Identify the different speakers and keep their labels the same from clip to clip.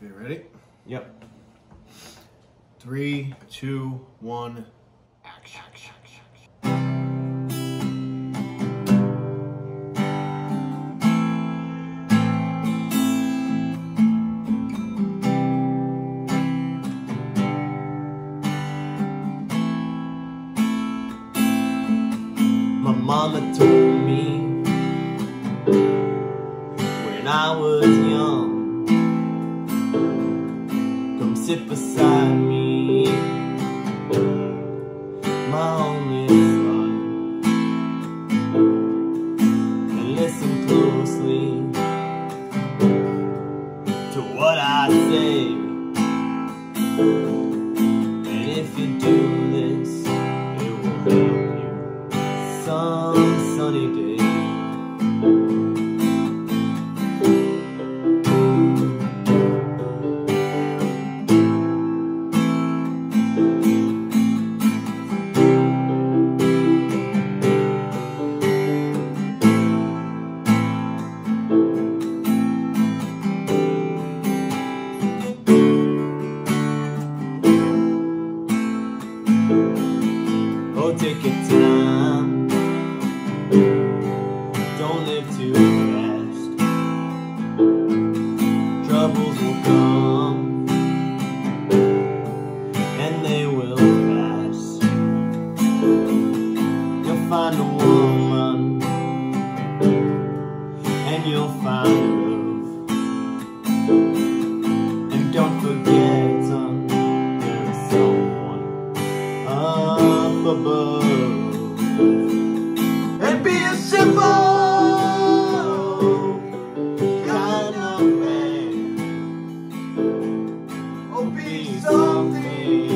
Speaker 1: Okay, ready?
Speaker 2: Yep.
Speaker 1: Three, two, one, action. action, action, action.
Speaker 2: My mama told me when I was sit beside me, my Take your time. Don't live too fast. Troubles will come, and they will pass. You'll find a woman, something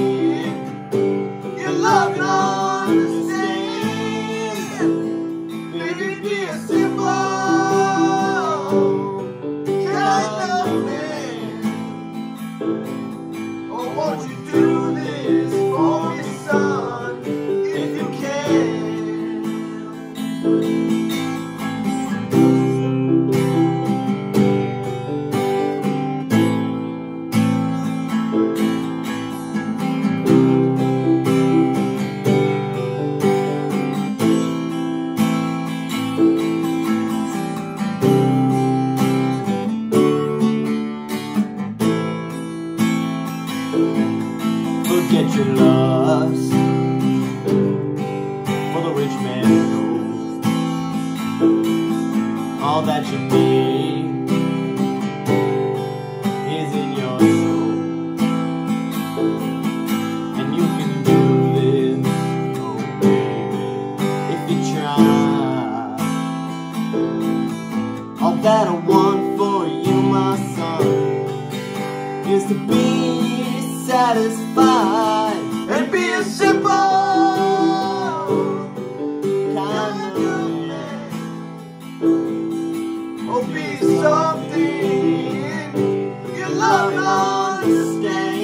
Speaker 2: Loss For the rich man knows All that you need Is in your soul. And you can do this Oh baby If you try. All that I want for you my son is to be satisfied kind of man. Oh, be something you love and understand.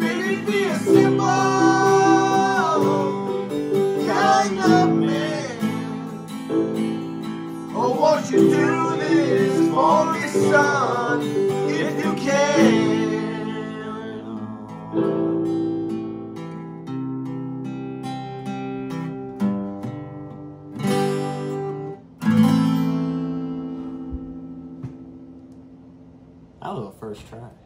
Speaker 2: Baby, be a simple kind of man. Oh, won't you do this for your son That was a first try.